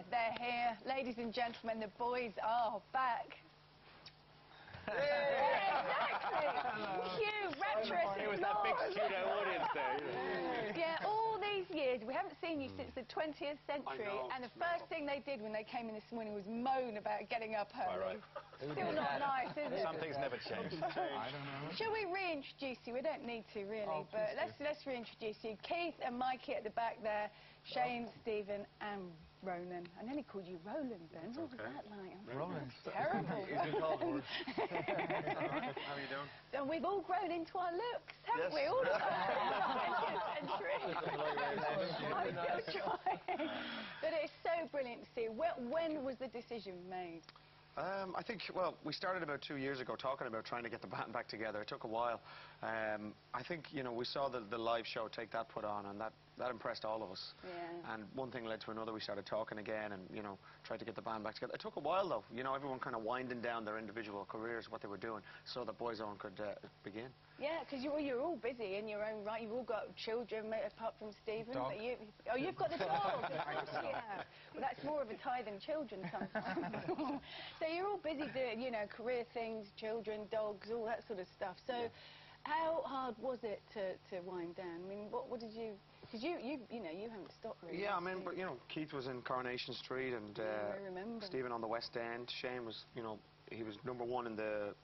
Yeah, they're here. Ladies and gentlemen, the boys are back. Yeah, exactly. Cue, rapturous It was that big applause. pseudo audience there. Yeah, all these years, we haven't seen you mm. since the 20th century, know. and the first thing they did when they came in this morning was moan about getting up early. right. Still not nice, is it? Some things never change. I don't know. Shall we reintroduce you? We don't need to really, Oh, but let's do. let's reintroduce you. Keith and Mikey at the back there, Shane, Stephen, and Ronan. I nearly called you Roland then. What was that like? I'm Roland. Terrible. You've been called worse. How are you doing? and we've all grown into our looks, haven't Yes. we? All of us. 20th century. I'm still trying. But it's so brilliant to see. When, when was the decision made? Um, I think, well, we started about two years ago talking about trying to get the band back together. It took a while. Um, I think, you know, we saw the, the live show Take That put on, and that, that impressed all of us. Yeah. And one thing led to another. We started talking again and, you know, tried to get the band back together. It took a while, though. You know, everyone kind of winding down their individual careers, what they were doing, so that Boyzone could uh, begin. Yeah, because you're, you're all busy in your own right. You've all got children, mate, apart from Stephen. Dog. But you, oh, you've got the dog. of course you have. Well, that's more of a tie than children sometimes. so you're all busy doing, you know, career things, children, dogs, all that sort of stuff. So how hard was it to, to wind down? I mean, what, what did you... Because you, you, you know, you haven't stopped really. Yeah, I mean, you? but you know, Keith was in Coronation Street, and Yeah, uh, Stephen on the West End. Shane was, you know, he was number one in the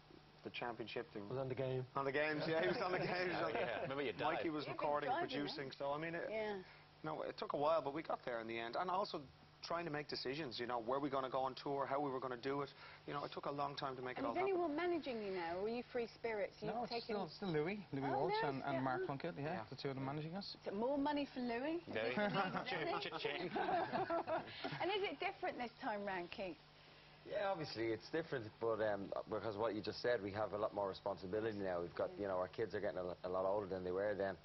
the championship thing. was on the game. On the games, yeah, he was on the games. Oh, yeah. Remember you died. Mikey was You've recording, driving, producing, so I mean, it, Yeah. no, it took a while, but we got there in the end. And also trying to make decisions, you know, where we going to go on tour, how we were going to do it. You know, it took a long time to make And it all is happen. anyone managing you now, or are you free spirits? You've No, it's taken... still, still Louis, Louis Oh, Walsh nice, and, and. Mark Plunkett, yeah, Yeah. the two of them managing us. Is it more money for Louis? Very. Cha-ching. and is it different this time round, Keith? Yeah, obviously it's different, but um, because what you just said, we have a lot more responsibility now. We've got, you know, our kids are getting a, lo- a lot older than they were then,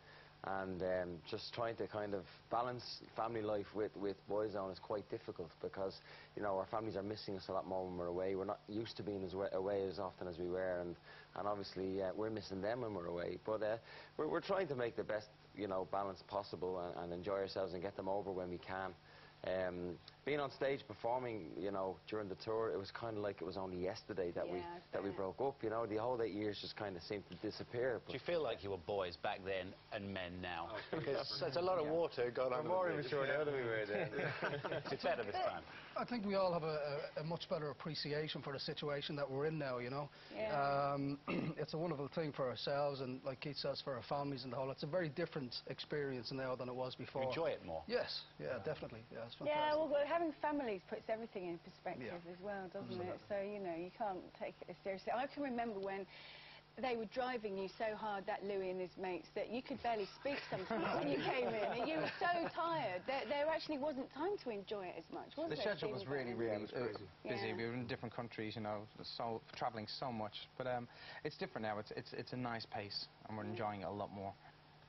and um, just trying to kind of balance family life with with Boyzone is quite difficult because, you know, our families are missing us a lot more when we're away. We're not used to being as away as often as we were, and and obviously uh, we're missing them when we're away. But uh, we're we're trying to make the best, you know, balance possible and, and enjoy ourselves and get them over when we can. Um, being on stage performing, you know, during the tour, it was kind of like it was only yesterday that Yeah, we that we broke up. You know, the whole eight years just kind of seemed to disappear. Do you feel like you were boys back then and men now? Because there's a lot of water gone We're under more the bridge. immature now than we were then. It's better this time. I think we all have a, a, a much better appreciation for the situation that we're in now, you know. Yeah. Um, it's a wonderful thing for ourselves and, like Keith says, for our families and the whole. It's a very different experience now than it was before. You enjoy it more. Yes, yeah, definitely. Yeah, it's fantastic. Yeah, well, well, having families puts everything in perspective Yeah. as well, doesn't it? So, you know, you can't take it as seriously. I can remember when they were driving you so hard, that Louis and his mates, that you could barely speak sometimes when you came in. And you were so tired. There, there actually wasn't time to enjoy it as much, was The there? schedule was Stephen really, Brennan? really uh, busy. Yeah. We were in different countries, you know, so traveling so much. But um, it's different now. It's it's it's a nice pace, and we're enjoying it a lot more.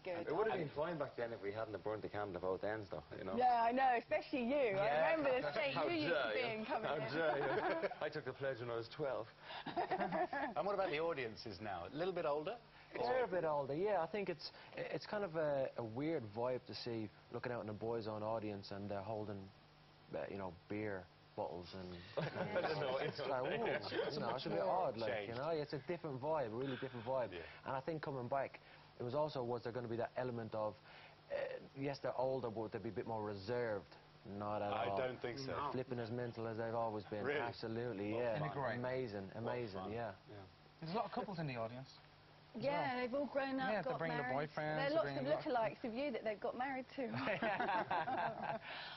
Good. it would have been fine back then if we hadn't have burnt the candle at both ends, though. You know. Yeah, I know, especially you. I remember the state you used to be in coming How in. dare you. I took the pledge when I was 12. And what about the audiences now? A little bit older? They're a bit older, yeah. I think it's it's kind of a, a weird vibe to see looking out in a boys' own audience and they're holding, uh, you know, beer bottles and. I don't know. It's like, ooh, you know, it's a bit odd, like you know, it's a different vibe, a really different vibe. Yeah. And I think coming back, it was also was there going to be that element of, uh, yes, they're older, but they'd be a bit more reserved. Not at I all. I don't think so. Flipping as mental as they've always been. Really? Absolutely, yeah. Amazing, amazing, fun. yeah. There's a lot of couples in the audience. Yeah, they've all grown up, Yeah, got bringing their married. boyfriends, There are lots of bringing lot- lookalikes of you that they've got married to.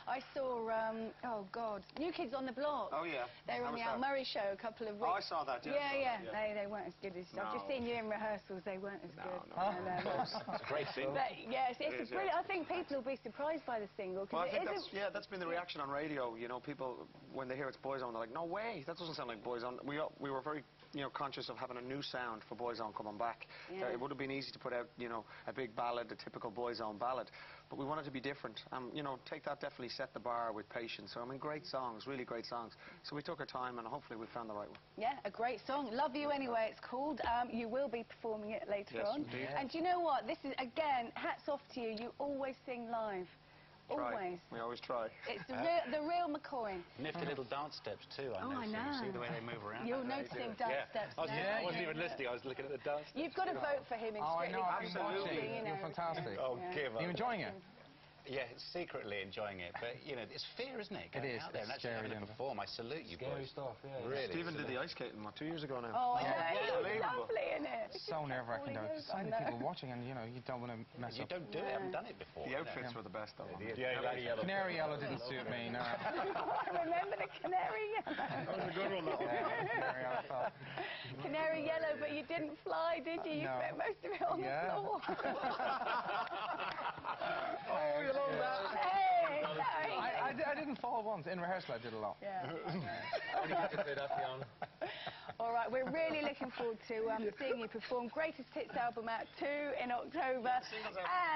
I saw, um, oh God, New Kids on the Block. Oh, yeah. They were How on the was Al? Murray show a couple of weeks. Oh, I saw that, yeah. Yeah, yeah. Yeah. They, they weren't as good as. I've just seen you in rehearsals. They weren't as No, good. no. And, um, It's a great thing. but yes, It it's a brilliant. yeah. I think people will be surprised by the single Well, I think that's, yeah, that's been the reaction on radio. You know, people when they hear it's Boyzone, they're like, "No way, that doesn't sound like Boyzone." We we were very, you know, conscious of having a new sound for Boyzone coming back. Yeah. Uh, it would have been easy to put out, you know, a big ballad, a typical Boyzone ballad, but we wanted to be different. Um, you know, Take That definitely set the bar with patience. So I mean, great songs, really great songs. So we took our time, and hopefully we found the right one. Yeah, a great song. Love You Anyway, it's called. Um, you will be performing it later Yes, on. indeed. And do you know what? This is, again, hats off to you. You always sing live. Try. Always. We always try. It's the real, the real McCoy. Nifty little dance steps too. I Oh, know. I so you know. See the way they move around. You're That's how they do noticing it. dance yeah. steps I, was, now. I wasn't Yeah. even listening. I was looking at the dance. steps. You've got to vote for him in Oh, I know, I've Come been Dancing, watching. you know. You're fantastic. Oh, Yeah. give Are you enjoying it? Yeah, secretly enjoying it, but you know, it's fear, isn't it? Going is, out there it's and actually having scary, to isn't perform. I salute you, Scary boys. stuff, yeah. Really. Stephen did the ice skating, what, two years ago now? Oh, I Yeah. know. Unbelievable. lovely, isn't it? So nerve-wracking though. There's so many know. people watching, and you know you don't want to mess You up. You don't do it. I haven't done it before. The you know. outfits were the best, though. Yeah, like yellow. Canary yellow didn't suit me. No. I remember the canary yellow. That was a good one, that one. Canary yellow felt. Canary yellow, but you didn't fly, did you? You No. spent most of it on Yeah. the floor. Oh, you love that. hey. I, I, I didn't fall once. In rehearsal, I did a lot. Yeah. Only got to say that, Fiona. All right, we're really looking forward to um, seeing you perform. Greatest Hits album out two in October,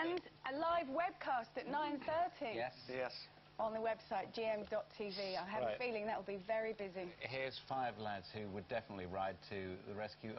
and a live webcast at 9:30 Yes. Yes. on the website gm.tv. I have Right. a feeling that will be very busy. Here's five lads who would definitely ride to the rescue